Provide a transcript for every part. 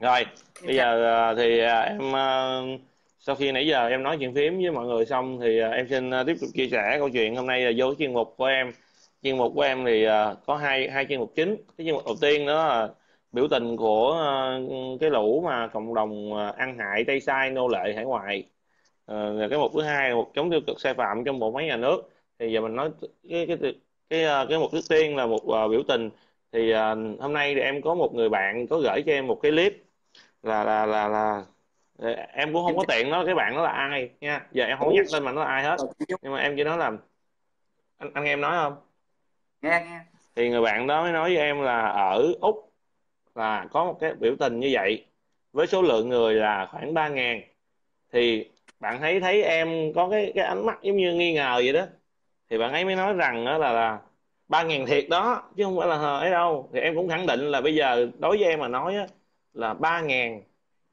rồi bây giờ à, thì à, em à, sau khi nãy giờ em nói chuyện phím với mọi người xong thì em xin tiếp tục chia sẻ câu chuyện hôm nay là vô chuyên mục của em. Chuyên mục của em thì có hai hai chuyên mục chính. Cái chuyên mục đầu tiên đó là biểu tình của cái lũ mà cộng đồng ăn hại tay sai nô lệ hải ngoại. Cái mục thứ hai là một chống tiêu cực sai phạm trong bộ máy nhà nước. Thì giờ mình nói cái cái cái cái, cái mục thứ tiên là một biểu tình. Thì uh, hôm nay thì em có một người bạn có gửi cho em một cái clip là là là là em cũng không có tiện nói cái bạn đó là ai nha. Giờ em không nhắc tên mà nó là ai hết. Nhưng mà em chỉ nói là anh, anh nghe em nói không? Nghe nghe. Thì người bạn đó mới nói với em là ở úc là có một cái biểu tình như vậy. Với số lượng người là khoảng ba ngàn. Thì bạn thấy thấy em có cái cái ánh mắt giống như nghi ngờ vậy đó. Thì bạn ấy mới nói rằng đó là là ba ngàn thiệt đó chứ không phải là hờ ấy đâu. Thì em cũng khẳng định là bây giờ đối với em mà nói á, là ba ngàn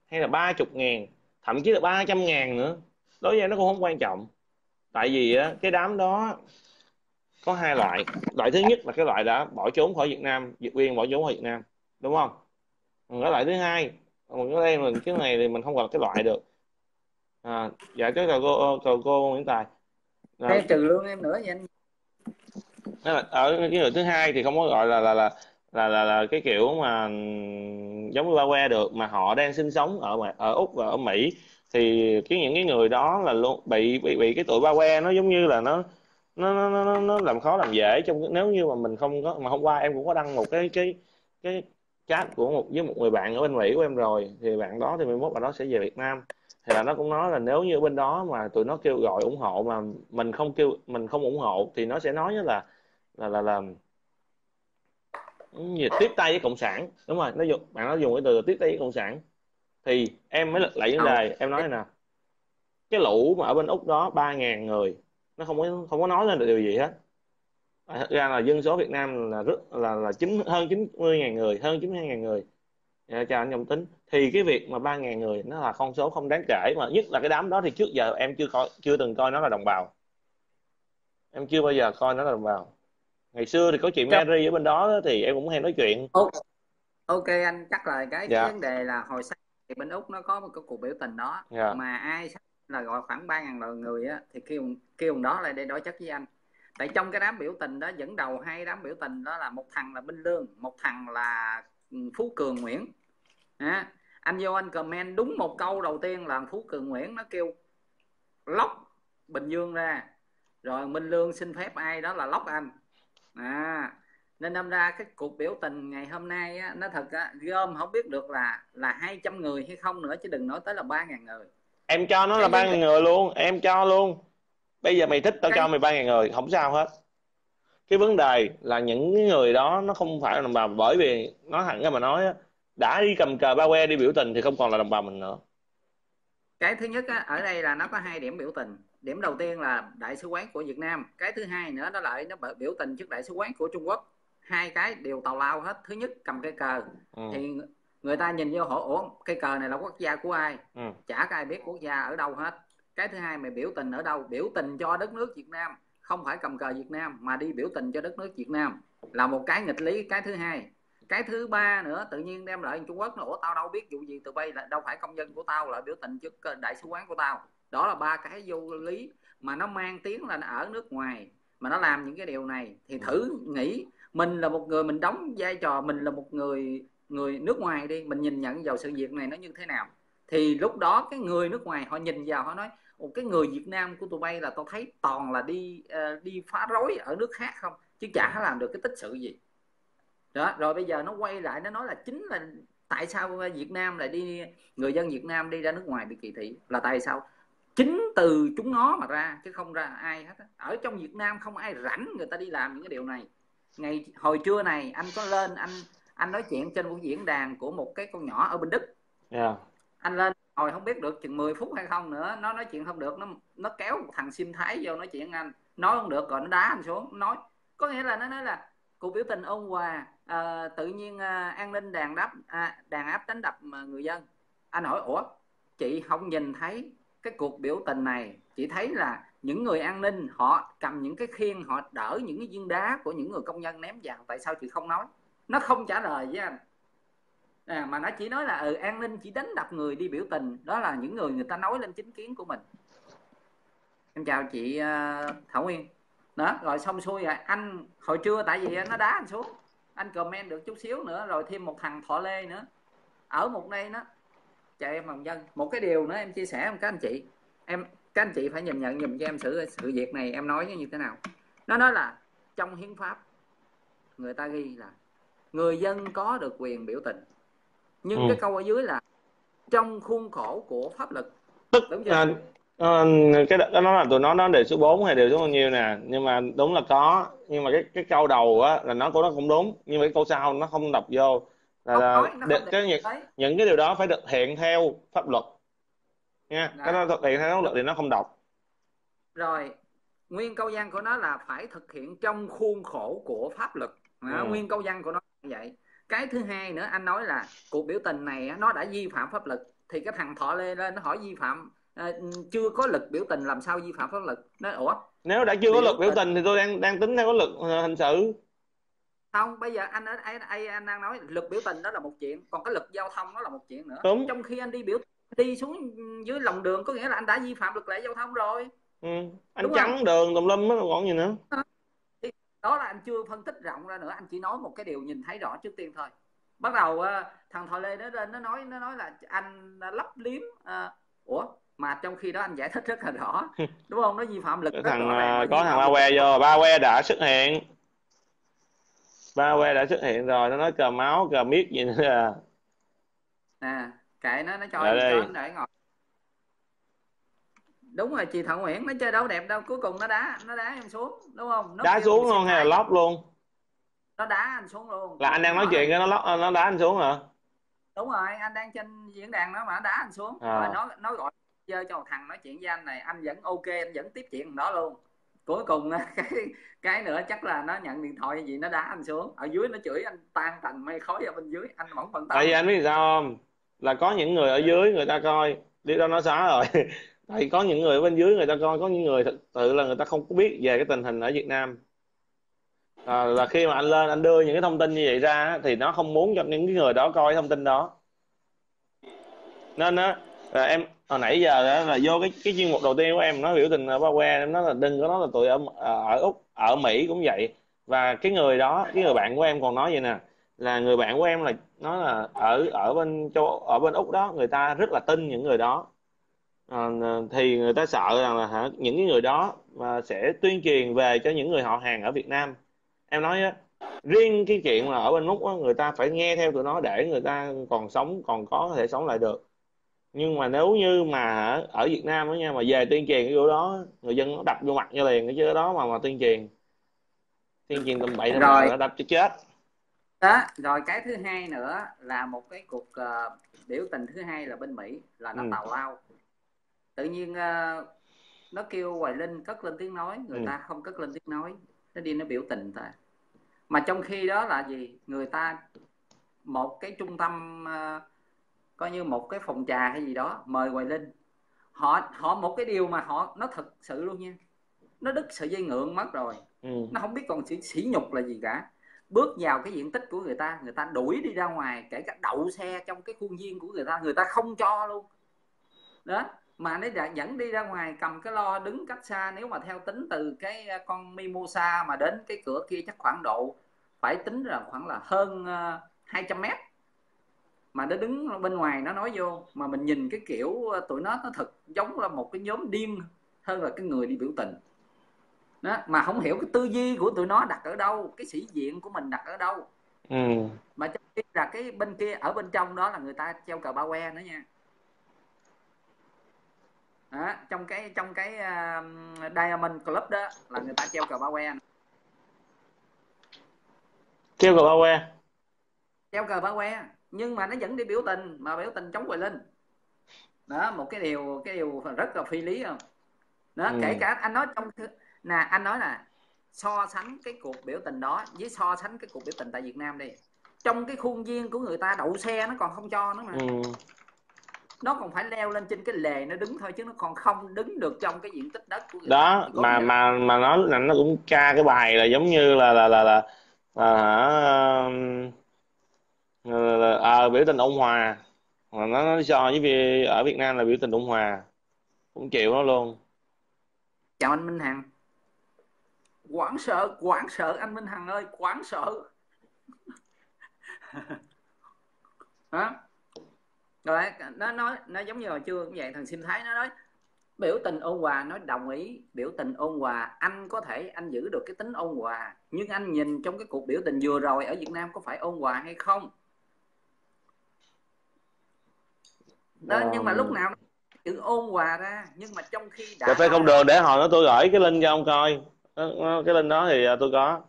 hay là ba chục ngàn thậm chí là ba trăm ngàn nữa. Đối với em nó cũng không quan trọng. Tại vì á, cái đám đó có hai loại. Loại thứ nhất là cái loại đã bỏ trốn khỏi Việt Nam Việt viên bỏ trốn khỏi Việt Nam đúng không? Cái loại thứ hai còn cái đây mình cái này thì mình không gọi là cái loại được. À, dạ cái cầu cô cầu cô Nguyễn Tài. À, trừ luôn em nữa vậy anh. Là ở cái người thứ hai thì không có gọi là là là là là, là cái kiểu mà giống như ba que được mà họ đang sinh sống ở ở úc và ở mỹ. Thì cái những cái người đó là luôn bị bị bị cái tuổi ba que nó giống như là nó nó nó nó, nó làm khó làm dễ trong nếu như mà mình không có mà hôm qua em cũng có đăng một cái cái cái chat của một với một người bạn ở bên Mỹ của em rồi. Thì bạn đó thì 11 bạn đó sẽ về Việt Nam. Thì là nó cũng nói là nếu như bên đó mà tụi nó kêu gọi ủng hộ mà mình không kêu mình không ủng hộ thì nó sẽ nói là là là là gì tiếp tay với cộng sản. Đúng rồi nó dùng bạn nó dùng cái từ tiếp tay với cộng sản. Thì em mới lại vấn đề em nói này nè cái lũ mà ở bên úc đó ba ngàn người nó không có không có nói lên được điều gì hết. Thật ra là dân số Việt Nam là rất là là chín hơn 90 ngàn người hơn 92 ngàn người. Dạ, cho anh đồng tính. Thì cái việc mà ba ngàn người nó là con số không đáng kể mà nhất là cái đám đó thì trước giờ em chưa coi chưa từng coi nó là đồng bào. Em chưa bao giờ coi nó là đồng bào ngày xưa thì có chuyện Mary ở bên đó thì em cũng hay nói chuyện. Ok, ok anh chắc là cái, dạ. cái vấn đề là hồi sáng thì bên úc nó có một cái cuộc biểu tình đó dạ. mà ai là gọi khoảng ba ngàn người á thì kêu kêu đó lại để đối chất với anh. Tại trong cái đám biểu tình đó dẫn đầu hai đám biểu tình đó là một thằng là Minh Lương một thằng là ừ, Phú Cường Nguyễn. À, anh vô anh comment đúng một câu đầu tiên là Phú Cường Nguyễn nó kêu lóc Bình Dương ra. Rồi Minh Lương xin phép ai đó là lóc anh à nên đâm ra cái cuộc biểu tình ngày hôm nay á, nó thật á, gom không biết được là là 200 người hay không nữa chứ đừng nói tới là ba ngàn người. Em cho nó là ba ngàn người luôn em cho luôn. Bây giờ mày thích tao cái... cho mày ba ngàn người không sao hết. Cái vấn đề là những người đó nó không phải là đồng bào bởi vì nói thẳng ra mà nói á, đã đi cầm cờ ba que đi biểu tình thì không còn là đồng bào mình nữa. Cái thứ nhất á, ở đây là nó có hai điểm biểu tình điểm đầu tiên là đại sứ quán của Việt Nam. Cái thứ hai nữa đó là nó biểu tình trước đại sứ quán của Trung Quốc. Hai cái đều tào lao hết. Thứ nhất cầm cây cờ. Ừ. thì người ta nhìn vô hỏi ủa cây cờ này là quốc gia của ai? Ừ. chả có ai biết quốc gia ở đâu hết. Cái thứ hai mày biểu tình ở đâu? Biểu tình cho đất nước Việt Nam. Không phải cầm cờ Việt Nam mà đi biểu tình cho đất nước Việt Nam. Là một cái nghịch lý. Cái thứ hai. Cái thứ ba nữa tự nhiên đem lại Trung Quốc nó ủa tao đâu biết vụ gì từ bay là đâu phải công dân của tao lại biểu tình trước đại sứ quán của tao đó là ba cái vô lý mà nó mang tiếng là nó ở nước ngoài mà nó làm những cái điều này. Thì thử nghĩ mình là một người mình đóng vai trò mình là một người người nước ngoài đi mình nhìn nhận vào sự việc này nó như thế nào. Thì lúc đó cái người nước ngoài họ nhìn vào họ nói một cái người Việt Nam của tụi bay là tao thấy toàn là đi uh, đi phá rối ở nước khác không? Chứ chả làm được cái tích sự gì. Đó rồi bây giờ nó quay lại nó nói là chính là tại sao Việt Nam lại đi người dân Việt Nam đi ra nước ngoài bị kỳ thị. Là tại sao? Chính từ chúng nó mà ra chứ không ra ai hết ở trong Việt Nam không ai rảnh người ta đi làm những cái điều này. Ngày hồi trưa này anh có lên anh anh nói chuyện trên một diễn đàn của một cái con nhỏ ở bên Đức. Yeah. anh lên hồi không biết được chừng 10 phút hay không nữa nó nói chuyện không được nó nó kéo một thằng sim thái vô nói chuyện anh. Nói không được rồi nó đá anh xuống nói có nghĩa là nó nói là cuộc biểu tình ôn hòa à, tự nhiên à, an ninh đàn đắp à, đàn áp đánh đập mà người dân. Anh hỏi ủa chị không nhìn thấy cái cuộc biểu tình này chỉ thấy là những người an ninh họ cầm những cái khiên họ đỡ những cái viên đá của những người công nhân ném vào. Tại sao chị không nói? Nó không trả lời với anh. À, mà nó chỉ nói là ừ an ninh chỉ đánh đập người đi biểu tình. Đó là những người người ta nói lên chính kiến của mình. Em chào chị uh, Thảo Nguyên. Đó rồi xong xuôi rồi anh hồi trưa tại vì nó đá anh xuống. Anh comment được chút xíu nữa rồi thêm một thằng thọ lê nữa. Ở một đây nó cho em lòng dân. Một cái điều nữa em chia sẻ với các anh chị. Em các anh chị phải nhìn nhận dùm cho em sự sự việc này em nói như thế nào. Nó nói là trong hiến pháp người ta ghi là người dân có được quyền biểu tình. Nhưng ừ. cái câu ở dưới là trong khuôn khổ của pháp luật. Tức đúng chưa? À, à, cái đó, nó là tụi nó nó đề số 4 hay đề số bao nhiêu nè. Nhưng mà đúng là có. Nhưng mà cái cái câu đầu á là nó của nó không đúng. Nhưng mà cái câu sau nó không đọc vô là, là nói, để, cái những, những cái điều đó phải thực hiện theo pháp luật. Nha cái đó thực hiện theo pháp luật thì nó không đọc. Rồi nguyên câu văn của nó là phải thực hiện trong khuôn khổ của pháp luật. Ừ. nguyên câu văn của nó như vậy. Cái thứ hai nữa anh nói là cuộc biểu tình này nó đã vi phạm pháp luật. Thì cái thằng thọ lê lên nó hỏi vi phạm à, chưa có lực biểu tình làm sao vi phạm pháp luật? Nó ủa nếu đã chưa có lực biểu tình thì tôi đang đang tính theo có lực ờ, hình sự không bây giờ anh ở đây anh, đang nói lực biểu tình đó là một chuyện còn cái lực giao thông đó là một chuyện nữa. Đúng. trong khi anh đi biểu đi xuống dưới lòng đường có nghĩa là anh đã vi phạm luật lệ giao thông rồi. Ừ. anh Đúng chắn không? đường tùm lum nó còn gì nữa. Đó là anh chưa phân tích rộng ra nữa anh chỉ nói một cái điều nhìn thấy rõ trước tiên thôi. Bắt đầu uh, thằng thọ lê nó lên nó nói nó nói là anh lấp liếm uh, ủa mà trong khi đó anh giải thích rất là rõ. Đúng không? Nó vi phạm lực thằng có thằng ba que vô ba que đã xuất hiện ba que đã xuất hiện rồi nó nói cờ máu cờ miết gì nữa à. À kệ nó nó cho anh cho để ngồi. Đúng rồi chị Thảo Nguyễn nó chơi đâu đẹp đâu cuối cùng nó đá nó đá em xuống đúng không? Nó đá xuống luôn hay là lóp luôn? Nó đá anh xuống luôn. Là anh đang nói chuyện cái nó lóp nó đá anh xuống hả? Đúng rồi anh đang trên diễn đàn đó mà đá anh xuống. À. rồi nó nó gọi chơi cho một thằng nói chuyện với anh này anh vẫn ok anh vẫn tiếp chuyện đó luôn cuối cùng cái cái nữa chắc là nó nhận điện thoại gì nó đá anh xuống. Ở dưới nó chửi anh tan thành mây khói ở bên dưới anh vẫn bận tâm tại vì anh biết sao không? Là có những người ở dưới người ta coi. Đi đâu nó xóa rồi. Tại có những người ở bên dưới người ta coi có những người thực sự là người ta không có biết về cái tình hình ở Việt Nam. À, là khi mà anh lên anh đưa những cái thông tin như vậy ra thì nó không muốn cho những cái người đó coi thông tin đó. Nên á là em hồi nãy giờ đó là vô cái cái chuyên mục đầu tiên của em nói biểu tình à, ở Ba Que em nói là đừng có nói là tụi ở à, ở úc ở Mỹ cũng vậy. Và cái người đó cái người bạn của em còn nói vậy nè là người bạn của em là nói là ở ở bên châu ở bên úc đó người ta rất là tin những người đó. À, à thì người ta sợ rằng là hả những cái người đó mà sẽ tuyên truyền về cho những người họ hàng ở Việt Nam. Em nói á riêng cái chuyện là ở bên úc á, người ta phải nghe theo tụi nó để người ta còn sống còn có thể sống lại được nhưng mà nếu như mà ở Việt Nam đó nha mà về tuyên truyền cái chỗ đó người dân nó đập vô mặt cho liền cái chứ đó mà mà tuyên truyền. Tuyên truyền tầm bậy rồi. nó đập cho chết. Đó rồi cái thứ hai nữa là một cái cuộc uh, biểu tình thứ hai là bên Mỹ là nó ừ. tào lao. Tự nhiên uh, nó kêu Hoài Linh cất lên tiếng nói người ừ. ta không cất lên tiếng nói nó đi nó biểu tình thôi. Mà trong khi đó là gì? Người ta một cái trung tâm uh, coi như một cái phòng trà hay gì đó mời Hoài Linh. Họ họ một cái điều mà họ nó thật sự luôn nha. Nó đứt sợi dây ngượng mất rồi. Ừ. nó không biết còn sỉ, sỉ nhục là gì cả. Bước vào cái diện tích của người ta người ta đuổi đi ra ngoài kể cả đậu xe trong cái khuôn viên của người ta người ta không cho luôn. Đó. Mà nó dẫn đi ra ngoài cầm cái lo đứng cách xa nếu mà theo tính từ cái con Mimosa mà đến cái cửa kia chắc khoảng độ phải tính là khoảng là hơn uh, ờ, 200 mét mà nó đứng bên ngoài nó nói vô. Mà mình nhìn cái kiểu ờ, tụi nó nó thật giống là một cái nhóm điên hơn là cái người đi biểu tình. Đó mà không hiểu cái tư duy của tụi nó đặt ở đâu cái sĩ diện của mình đặt ở đâu. Ừ. mà trong khi là cái bên kia ở bên trong đó là người ta treo cờ ba que nữa nha. Đó, trong cái trong cái uh, Diamond Club đó là người ta treo cờ ba que treo cờ ba que. Treo cờ ba que nhưng mà nó vẫn đi biểu tình mà biểu tình chống Hoài Linh đó một cái điều cái điều rất là phi lý không đó ừ. kể cả anh nói trong nè anh nói là so sánh cái cuộc biểu tình đó với so sánh cái cuộc biểu tình tại Việt Nam đi trong cái khuôn viên của người ta đậu xe nó còn không cho nữa mà ừ. nó còn phải leo lên trên cái lề nó đứng thôi chứ nó còn không đứng được trong cái diện tích đất của người đó ta. mà mà mà nó là nó cũng tra cái bài là giống như là là là là, là, là Ờ, à, biểu tình ôn hòa. Mà nó nó so với vi- ở Việt Nam là biểu tình ôn hòa. Cũng chịu nó luôn. Chào anh Minh Hằng. Quảng sợ quảng sợ anh Minh Hằng ơi quảng sợ. Hả? Rồi nó nói nó giống như hồi trưa cũng vậy thằng Sim Thái nó nói biểu tình ôn hòa nó đồng ý. Biểu tình ôn hòa anh có thể anh giữ được cái tính ôn hòa. Nhưng anh nhìn trong cái cuộc biểu tình vừa rồi ở Việt Nam có phải ôn hòa hay không? Đó nhưng mà lúc nào chữ ôn hòa ra nhưng mà trong khi đã cà phê không đường để hồi nó tôi gửi cái link cho ông coi. Cái link đó thì à, tôi có.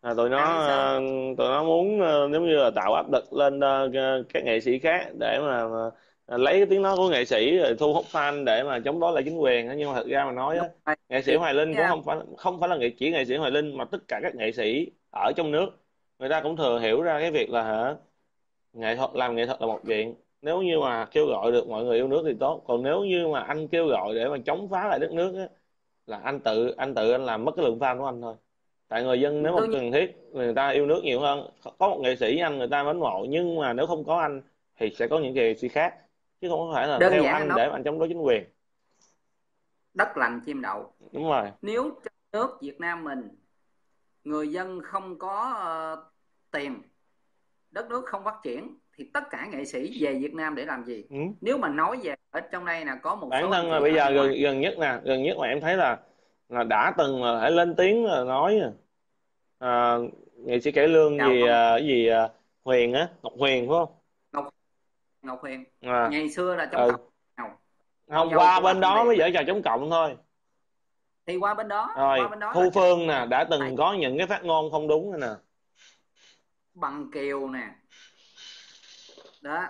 À, tụi nó à, tụi nó muốn ờ, giống như là tạo áp lực lên ờ, các nghệ sĩ khác để mà, lấy cái tiếng nói của nghệ sĩ rồi thu hút fan để mà chống đối lại chính quyền nhưng mà thật ra mà nói á nghệ sĩ Hoài Linh cũng không phải không phải là nghệ chỉ nghệ sĩ Hoài Linh mà tất cả các nghệ sĩ ở trong nước. Người ta cũng thừa hiểu ra cái việc là hả nghệ thuật làm nghệ thuật là một chuyện nếu như mà kêu gọi được mọi người yêu nước thì tốt. Còn nếu như mà anh kêu gọi để mà chống phá lại đất nước á, là anh tự anh tự anh làm mất cái lượng fan của anh thôi. Tại người dân nếu mà cần thiết người ta yêu nước nhiều hơn. Có một nghệ sĩ anh người ta mến mộ nhưng mà nếu không có anh thì sẽ có những nghệ sĩ khác. Chứ không phải là Đơn theo anh nó... để mà anh chống đối chính quyền. Đất lành chim đậu. Đúng rồi. Nếu nước Việt Nam mình người dân không có uh, tiền đất nước không phát triển thì tất cả nghệ sĩ về Việt Nam để làm gì? Ừ. nếu mà nói về ở trong đây là có một bản thân là bây giờ gần gần nhất nè gần nhất mà em thấy là là đã từng là phải lên tiếng là nói à, nghệ sĩ cải lương Chào gì à, gì à, Huyền á Ngọc Huyền phải không? Ngọc Ngọc Huyền. À. ngày xưa là trong ừ. cộng không qua bên đó mới dở trò chống cộng thôi. Thì qua bên đó rồi qua bên đó Thu Phương nè đã từng có những cái phát ngôn không đúng nè. Bằng kiều nè đó.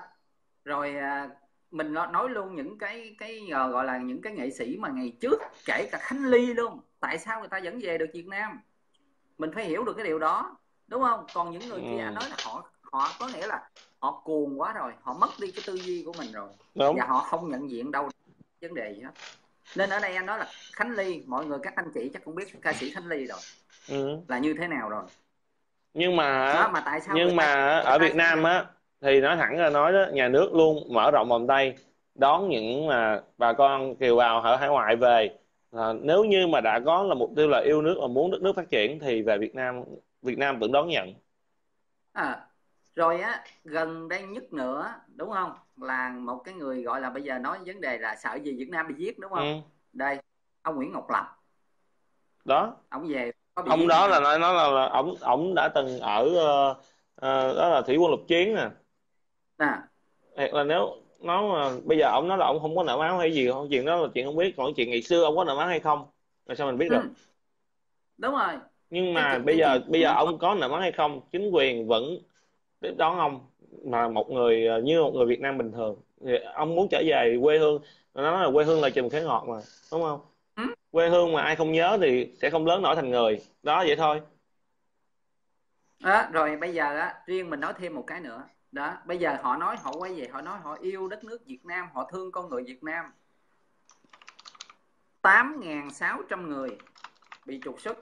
Rồi à, mình nói luôn những cái cái ờ, gọi là những cái nghệ sĩ mà ngày trước kể cả Khánh Ly luôn tại sao người ta vẫn về được Việt Nam? Mình phải hiểu được cái điều đó đúng không? Còn những người kia anh nói là họ họ có nghĩa là họ cuồng quá rồi họ mất đi cái tư duy của mình rồi đúng. và họ không nhận diện đâu vấn đề gì hết. Nên ở đây anh nói là Khánh Ly mọi người các anh chị chắc cũng biết ca sĩ Khánh Ly rồi. Ừ. là như thế nào rồi? Nhưng mà đó, mà tại sao nhưng mà ở Việt Nam á thì nói thẳng ra nói đó nhà nước luôn mở rộng vòng tay đón những mà bà con kiều bào ở hải ngoại về. À, nếu như mà đã có là mục tiêu là yêu nước và muốn đất nước phát triển thì về Việt Nam Việt Nam vẫn đón nhận. À, rồi á gần đây nhất nữa đúng không? Là một cái người gọi là bây giờ nói vấn đề là sợ gì Việt Nam bị giết đúng không? Ừ. đây ông Nguyễn Ngọc Lập. Đó. Ông về ông đó là nói nó là, là ông ông đã từng ở uh, uh, đó là thủy quân lục chiến nè à. Hoặc là nếu nó mà bây giờ ông nói là ông không có nợ máu hay gì không chuyện đó là chuyện không biết còn chuyện ngày xưa ông có nợ máu hay không? Là sao mình biết ừ. được đúng rồi. Nhưng mà bây giờ bây giờ ông có nợ máu hay không chính quyền vẫn tiếp đón ông mà một người như một người Việt Nam bình thường. Thì ông muốn trở về quê hương nó nói là quê hương là chùm khế ngọt mà đúng không? Ừ. quê hương mà ai không nhớ thì sẽ không lớn nổi thành người. Đó vậy thôi. Đó, rồi bây giờ á riêng mình nói thêm một cái nữa đó bây giờ họ nói họ quay về họ nói họ yêu đất nước Việt Nam họ thương con người Việt Nam. 8.600 người bị trục xuất.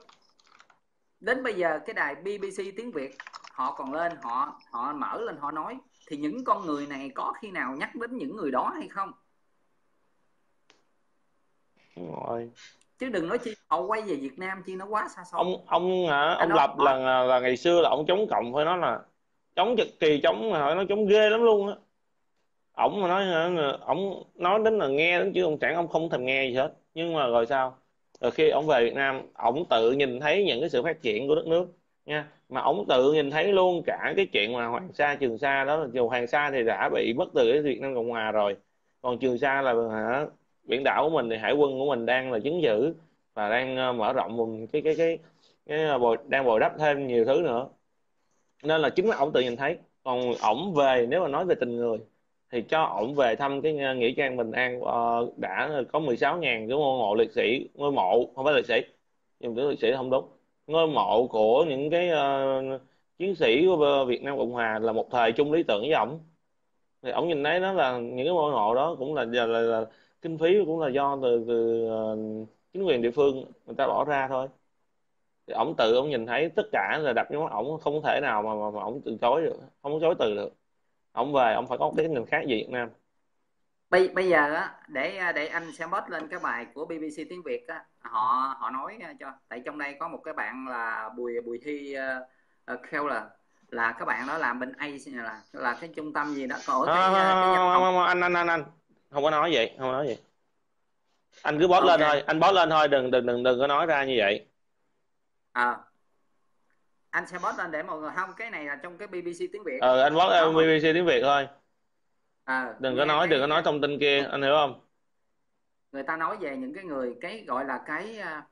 Đến bây giờ cái đài BBC tiếng Việt họ còn lên họ họ mở lên họ nói thì những con người này có khi nào nhắc đến những người đó hay không? Rồi. Chứ đừng nói chi họ quay về Việt Nam chi nó quá xa xôi. Ông ông hả? Ông lập là, là là ngày xưa là ông chống cộng phải nói là chống cực kỳ chống mà họ nó chống ghê lắm luôn á. Ổng mà nói ổng nói đến là nghe đến chứ ông chẳng ông không thèm nghe gì hết. Nhưng mà rồi sao? Rồi khi ổng về Việt Nam ổng tự nhìn thấy những cái sự phát triển của đất nước nha. Mà ổng tự nhìn thấy luôn cả cái chuyện mà Hoàng Sa Trường Sa đó. Là dù Hoàng Sa thì đã bị mất từ cái Việt Nam Cộng Hòa rồi. Còn Trường Sa là hả, biển đảo của mình thì hải quân của mình đang là chứng giữ và đang ờ, mở rộng vùng cái cái cái, cái, cái bồi, đang bồi đắp thêm nhiều thứ nữa nên là chính là ổng tự nhìn thấy. Còn ổng về nếu mà nói về tình người thì cho ổng về thăm cái nghĩa trang bình an uh, đã có 16 ngàn cái ngôi mộ liệt sĩ ngôi mộ không phải liệt sĩ nhưng cái liệt sĩ không đúng. Ngôi mộ của những cái uh, chiến sĩ của Việt Nam Cộng Hòa là một thời chung lý tưởng với ổng. Thì ổng nhìn thấy đó là những cái ngôi mộ đó cũng là là, là, là kinh phí cũng là do từ từ uh, chính quyền địa phương người ta bỏ ra thôi ổng tự ổng nhìn thấy tất cả là vô mắt ổng không thể nào mà mà, mà ổng từ chối được không chối từ được. Ông về ông phải có cái nhìn khác về Việt Nam. Bây bây giờ á để để anh sẽ post lên cái bài của BBC tiếng Việt á họ họ nói cho. Tại trong đây có một cái bạn là Bùi Bùi Thi uh, uh, là là các bạn đó làm bên A là là cái trung tâm gì đó có cái, không, cái không, không, anh anh anh anh. Không có nói vậy không có nói vậy anh cứ post okay. lên thôi anh post lên thôi đừng đừng đừng đừng có nói ra như vậy à anh sẽ post lên để mọi người không cái này là trong cái BBC tiếng Việt. Ờ anh post lên BBC tiếng Việt thôi. À, đừng có nói đừng có nói thông tin kia anh hiểu không? người ta nói về những cái người cái gọi là cái à,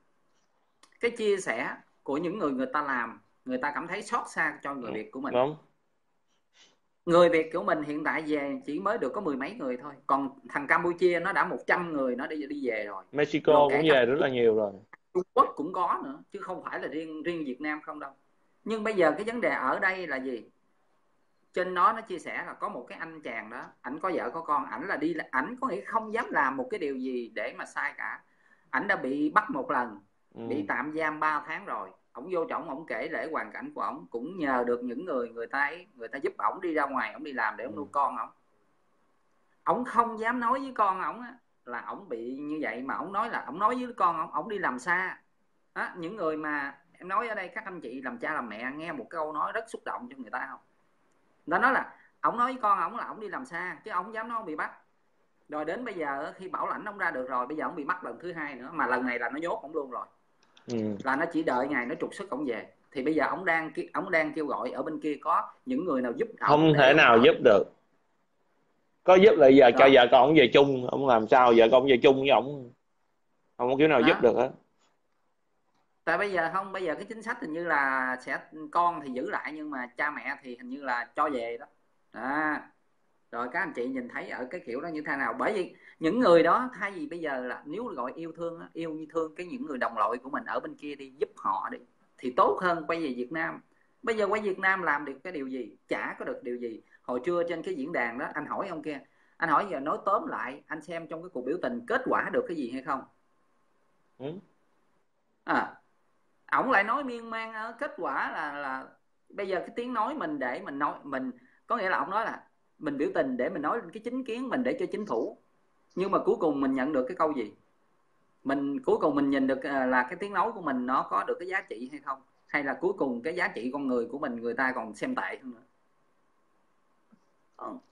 cái chia sẻ của những người người ta làm. Người ta cảm thấy xót xa cho người Việt của mình. đúng. Người Việt của mình hiện tại về chỉ mới được có mười mấy người thôi. Còn thằng Campuchia nó đã 100 người nó đi đi về rồi. Mexico cũng về rất là nhiều rồi Trung Quốc cũng có nữa chứ không phải là riêng riêng Việt Nam không đâu. Nhưng bây giờ cái vấn đề ở đây là gì? Trên đó nó chia sẻ là có một cái anh chàng đó ảnh có vợ có con ảnh là đi ảnh có nghĩa không dám làm một cái điều gì để mà sai cả. Ảnh đã bị bắt một lần ừ. bị tạm giam 3 tháng rồi. Ổng vô trọng ổng kể lễ hoàn cảnh của ổng cũng nhờ được những người người ta ấy người ta giúp ổng đi ra ngoài ổng đi làm để ổng nuôi ừ. con ổng. Ổng không dám nói với con ổng là ổng bị như vậy mà ổng nói là ổng nói với con ổng ổng đi làm xa. Đó, những người mà em nói ở đây các anh chị làm cha làm mẹ nghe một câu nói rất xúc động cho người ta không? Nó nói là ổng nói với con ổng là ổng đi làm xa chứ ổng dám nói ông bị bắt. Rồi đến bây giờ khi bảo lãnh ông ra được rồi bây giờ ổng bị bắt lần thứ hai nữa mà lần này là nó nhốt ổng luôn rồi. Ừ. là nó chỉ đợi ngày nó trục xuất ổng về. Thì bây giờ ổng đang ổng đang kêu gọi ở bên kia có những người nào giúp không thể nào giúp được có giúp là giờ cho vợ con ổng về chung ông làm sao vợ con về chung với ổng. Không có kiểu nào à. giúp được hết tại bây giờ không bây giờ cái chính sách hình như là sẽ con thì giữ lại nhưng mà cha mẹ thì hình như là cho về đó. À, rồi các anh chị nhìn thấy ở cái kiểu đó như thế nào? Bởi vì những người đó thay vì bây giờ là nếu gọi yêu thương yêu như thương cái những người đồng loại của mình ở bên kia đi giúp họ đi thì tốt hơn quay về Việt Nam. Bây giờ quay Việt Nam làm được cái điều gì? Chả có được điều gì hồi trưa trên cái diễn đàn đó anh hỏi ông kia anh hỏi giờ nói tóm lại anh xem trong cái cuộc biểu tình kết quả được cái gì hay không? Ừ. à ổng lại nói miên man ờ, kết quả là là bây giờ cái tiếng nói mình để mình nói mình có nghĩa là ổng nói là mình biểu tình để mình nói cái chính kiến mình để cho chính phủ nhưng mà cuối cùng mình nhận được cái câu gì? Mình cuối cùng mình nhìn được ờ, là cái tiếng nói của mình nó có được cái giá trị hay không? Hay là cuối cùng cái giá trị con người của mình người ta còn xem tệ hơn nữa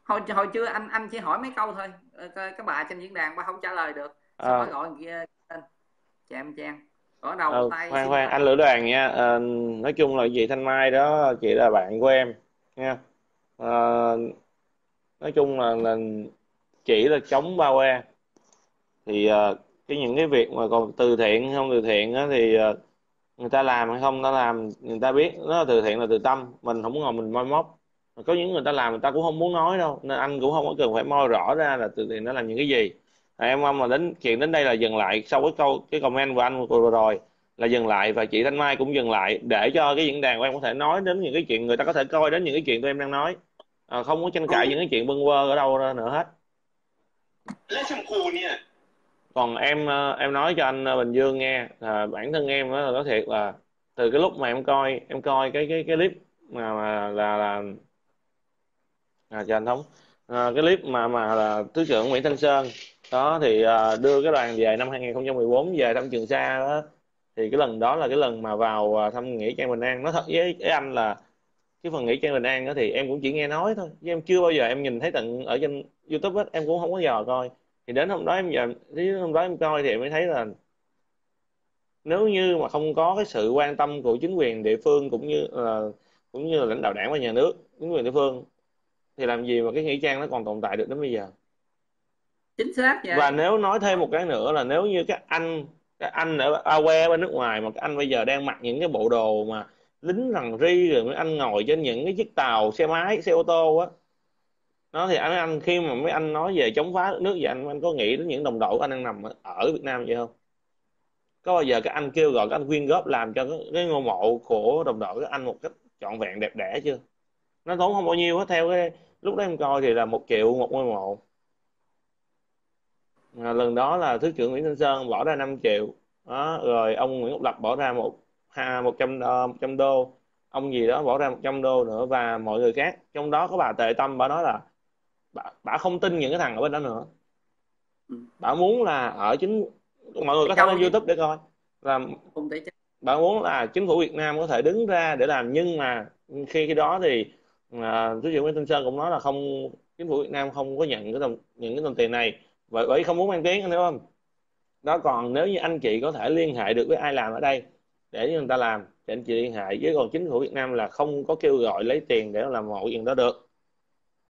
hồi hồi chưa anh anh chỉ hỏi mấy câu thôi. Cái bà trên diễn đàn bà không trả lời được. Sao à. gọi kia lên chạm trang ở đầu ừ, tay khoan khoan anh lữ đoàn nha. À, nói chung là chị thanh mai đó chị là bạn của em nha. À, nói chung là, là chỉ là chống bao que. Thì à, cái những cái việc mà còn từ thiện không từ thiện á, thì à, người ta làm hay không ta làm người ta biết. Nó là từ thiện là từ tâm. Mình không ngồi mình moi móc có những người ta làm người ta cũng không muốn nói đâu. Nên anh cũng không có cần phải moi rõ ra là từ thiện nó làm những cái gì. Em mong là đến chuyện đến đây là dừng lại sau cái câu cái comment của anh vừa rồi là dừng lại và chị Thanh Mai cũng dừng lại để cho cái diễn đàn của em có thể nói đến những cái chuyện người ta có thể coi đến những cái chuyện tụi em đang nói. À, không có tranh cãi những cái chuyện bâng quơ ở đâu nữa hết. Còn em ờ, em nói cho anh ờ, Bình Dương nghe là bản thân em đó là nói thiệt là từ cái lúc mà em coi em coi cái cái cái clip mà, mà là là à, cho anh thống. À, cái clip mà mà là thứ trưởng Nguyễn Thanh Sơn đó thì à, đưa cái đoàn về năm 2014 về thăm Trường Sa đó. Thì cái lần đó là cái lần mà vào à, thăm nghĩa trang bình an. Nó thật với, với anh là cái phần nghĩa trang bình an đó thì em cũng chỉ nghe nói thôi chứ em chưa bao giờ em nhìn thấy tận ở trên YouTube hết em cũng không có dò coi. Thì đến hôm đó em giờ đến hôm đó em coi thì em mới thấy là nếu như mà không có cái sự quan tâm của chính quyền địa phương cũng như là cũng như là lãnh đạo đảng và nhà nước chính quyền địa phương thì làm gì mà cái nghĩa trang nó còn tồn tại được đến bây giờ? Chính xác vậy. và nếu nói thêm một cái nữa là nếu như các anh các anh ở AWE bên nước ngoài mà các anh bây giờ đang mặc những cái bộ đồ mà lính thằng ri rồi mấy anh ngồi trên những cái chiếc tàu xe máy xe ô tô á nó thì anh anh khi mà mấy anh nói về chống phá nước vậy anh anh có nghĩ đến những đồng đội của anh đang nằm ở Việt Nam vậy không? Có bao giờ các anh kêu gọi các anh quyên góp làm cho cái, cái ngôi mộ của đồng đội các anh một cách trọn vẹn đẹp đẽ chưa? Nó tốn không bao nhiêu hết theo cái lúc đó em coi thì là một triệu một ngôi mộ. À, lần đó là thứ trưởng Nguyễn Thanh Sơn bỏ ra 5 triệu. Đó rồi ông Nguyễn Ngọc Lập bỏ ra một ha một trăm một trăm đô. Ông gì đó bỏ ra 100 đô nữa và mọi người khác. Trong đó có bà Tề Tâm bà nói là bà, bà không tin những cái thằng ở bên đó nữa. Ừ. bà muốn là ở chính mọi người có thể lên YouTube để coi. Là bạn muốn là chính phủ Việt Nam có thể đứng ra để làm. Nhưng mà khi khi đó thì à, thứ trưởng Nguyễn Tân Sơn cũng nói là không chính phủ Việt Nam không có nhận cái đồng những cái đồng tiền này vậy bởi không muốn mang tiếng anh hiểu không? Đó còn nếu như anh chị có thể liên hệ được với ai làm ở đây để người ta làm thì anh chị liên hệ với còn chính phủ Việt Nam là không có kêu gọi lấy tiền để làm mọi chuyện đó được.